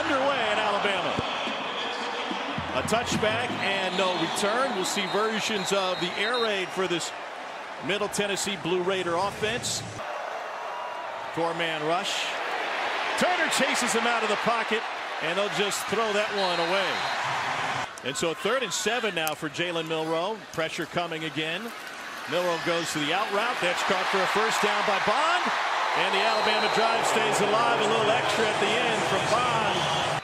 underway in Alabama. A touchback and no return. We'll see versions of the air raid for this Middle Tennessee Blue Raider offense. Four-man rush. Turner chases him out of the pocket, and they'll just throw that one away. And so third and seven now for Jalen Milroe. Pressure coming again. Milroe goes to the out route. That's caught for a first down by Bond. And the Alabama drive stays alive. A little extra at the end from Bond.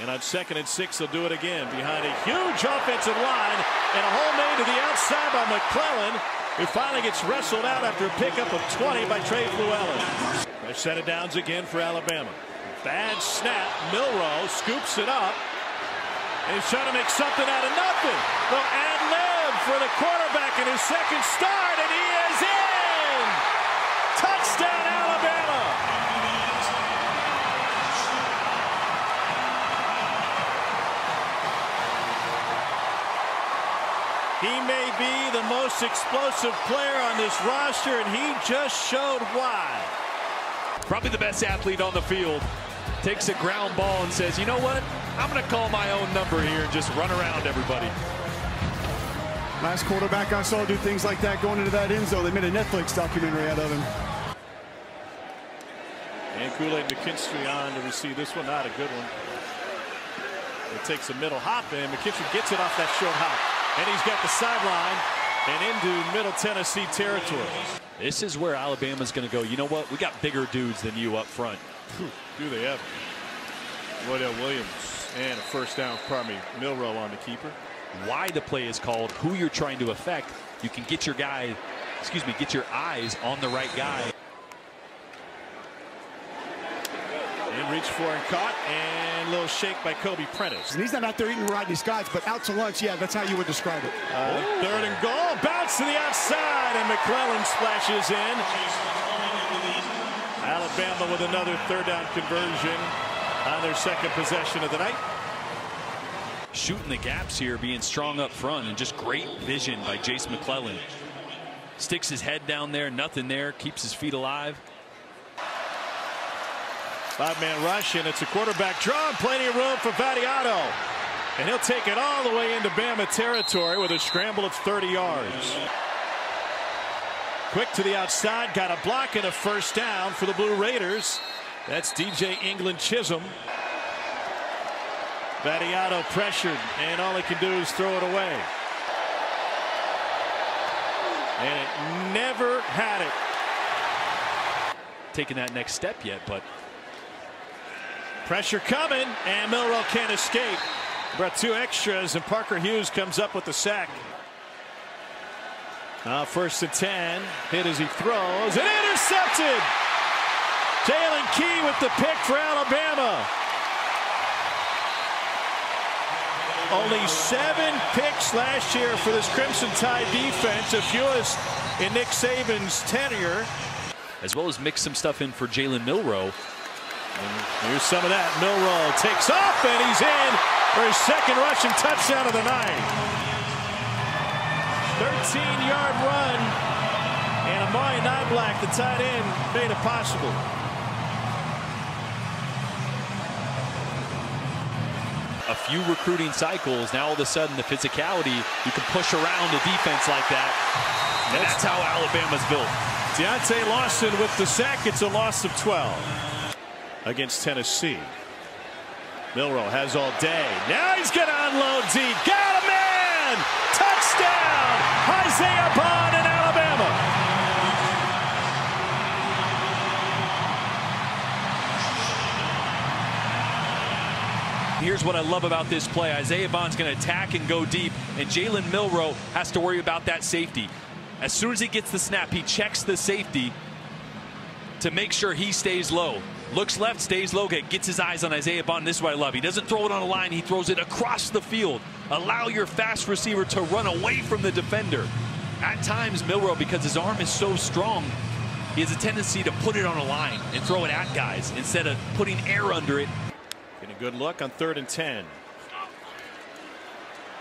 And on second and six, they'll do it again behind a huge offensive line and a hole made to the outside by McClellan, who finally gets wrestled out after a pickup of 20 by Trey Fluellen. They set it downs again for Alabama. Bad snap. Milroe scoops it up. And he's trying to make something out of nothing. The ad lib for the quarterback in his second start, and he is in! Touchdown, Alabama! He may be the most explosive player on this roster, and he just showed why. Probably the best athlete on the field. Takes a ground ball and says, you know what? I'm going to call my own number here and just run around everybody. Last quarterback I saw do things like that going into that end zone. They made a Netflix documentary out of him. And Kool-Aid McKinstry on to receive this one. Not a good one. It takes a middle hop, and McKinstry gets it off that short hop. And he's got the sideline and into Middle Tennessee territory. This is where Alabama's going to go. You know what? We got bigger dudes than you up front. Do they ever? Roydell Williams and a first down, me, Milroe on the keeper. Why the play is called, who you're trying to affect. You can get your guy, excuse me, get your eyes on the right guy. In reach for and caught, and a little shake by Kobe Prentice. And he's not out there eating Rodney Scotts, but out to lunch, yeah, that's how you would describe it. Uh, third and goal, bounce to the outside, and McClellan splashes in. Alabama with another third down conversion on their second possession of the night. Shooting the gaps here, being strong up front, and just great vision by Jase McClellan. Sticks his head down there, nothing there, keeps his feet alive. Five-man rush, and it's a quarterback draw, and plenty of room for Vattiato. And he'll take it all the way into Bama territory with a scramble of 30 yards. Quick to the outside, got a block and a first down for the Blue Raiders. That's DJ England Chisholm. Vattiato pressured, and all he can do is throw it away. And it never had it. Taking that next step yet, but Pressure coming, and Milroe can't escape. Brought two extras, and Parker Hughes comes up with the sack. Now first and 10. Hit as he throws, and intercepted! Jaylen Key with the pick for Alabama. Only seven picks last year for this Crimson Tide defense, the fewest in Nick Saban's tenure. As well as mix some stuff in for Jalen Milroe. And here's some of that. Milroe takes off, and he's in for his second rushing touchdown of the night. 13-yard run, and Amari Niblack, the tight end, made it possible. A few recruiting cycles, now all of a sudden the physicality, you can push around a defense like that. And that's how Alabama's built. Deontae Lawson with the sack. It's a loss of 12 against Tennessee. Milroe has all day. Now he's going to unload deep. Got a man! Touchdown! Isaiah Bond in Alabama. Here's what I love about this play. Isaiah Bond's going to attack and go deep, and Jalen Milroe has to worry about that safety. As soon as he gets the snap, he checks the safety to make sure he stays low. Looks left, stays low, gets his eyes on Isaiah Bond. This is what I love. He doesn't throw it on a line, he throws it across the field. Allow your fast receiver to run away from the defender. At times, Milroe, because his arm is so strong, he has a tendency to put it on a line and throw it at guys instead of putting air under it. Getting a good look on third and 10.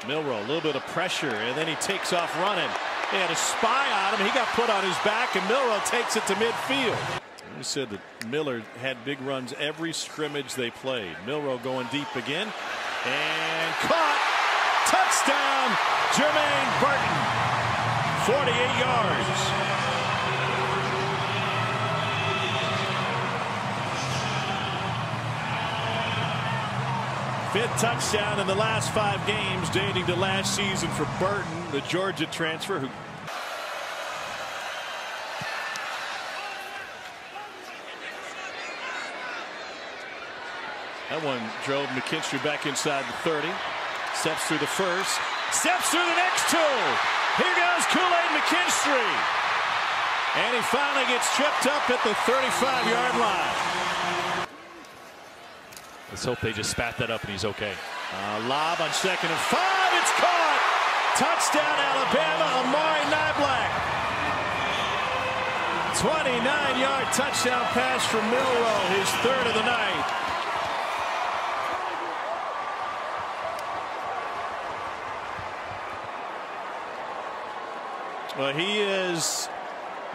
Milroe, a little bit of pressure, and then he takes off running. They had a spy on him. He got put on his back, and Milroe takes it to midfield. You said that Miller had big runs every scrimmage they played. Milroe going deep again. And caught. Touchdown, Jermaine Burton. 48 yards. Fifth touchdown in the last five games dating to last season for Burton, the Georgia transfer who That one drove McKinstry back inside the 30. Steps through the first. Steps through the next two. Here goes Kool-Aid McKinstry. And he finally gets tripped up at the 35-yard line. Let's hope they just spat that up and he's okay. Uh, lob on second and five. It's caught. Touchdown, Alabama. Amari Niblack. 29-yard touchdown pass from Milroe, his third of the night. Well, he is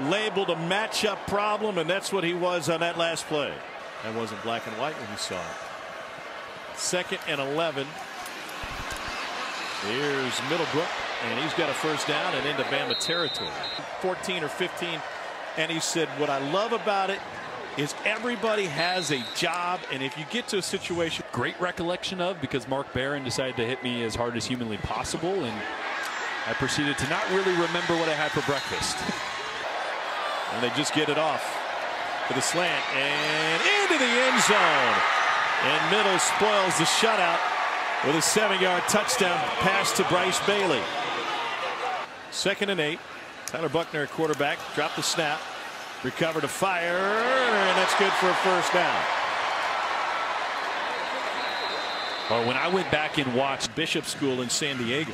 labeled a matchup problem, and that's what he was on that last play. That wasn't black and white when he saw it. Second and 11. Here's Middlebrook, and he's got a first down and into Bama territory. 14 or 15. And he said, What I love about it is everybody has a job, and if you get to a situation. Great recollection of because Mark Barron decided to hit me as hard as humanly possible, and I proceeded to not really remember what I had for breakfast. And they just get it off for the slant and into the end zone. And Middle spoils the shutout with a seven-yard touchdown pass to Bryce Bailey. Second and eight. Tyler Buchner, quarterback, dropped the snap, recovered a fire, and that's good for a first down. Well, when I went back and watched Bishop School in San Diego,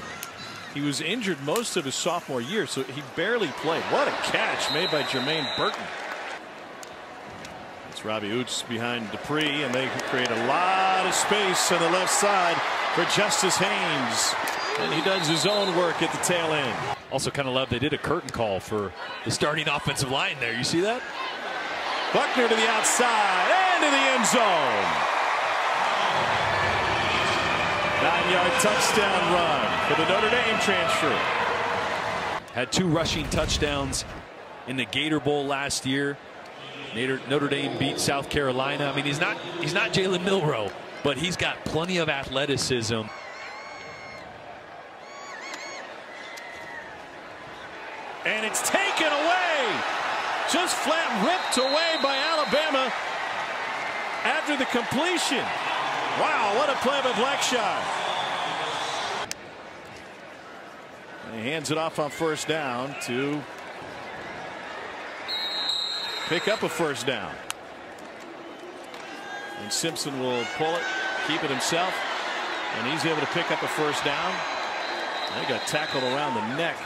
he was injured most of his sophomore year, so he barely played. What a catch made by Jermaine Burton. It's Robbie Ouzts behind Dupree, and they create a lot of space on the left side for Justice Haynes. And he does his own work at the tail end. Also kind of love they did a curtain call for the starting offensive line there. You see that? Buchner to the outside and to the end zone. Nine-yard touchdown run for the Notre Dame transfer. Had two rushing touchdowns in the Gator Bowl last year. Notre Dame beat South Carolina. I mean, he's not he's not Jalen Milroe, but he's got plenty of athleticism. And it's taken away. Just flat ripped away by Alabama after the completion. Wow, what a play by Blackshaw. And he hands it off on first down to pick up a first down. And Simpson will pull it, keep it himself, and he's able to pick up a first down. They got tackled around the neck.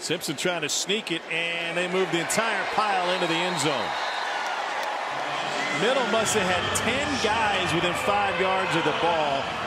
Simpson trying to sneak it, and they move the entire pile into the end zone. Middle must have had 10 guys within five yards of the ball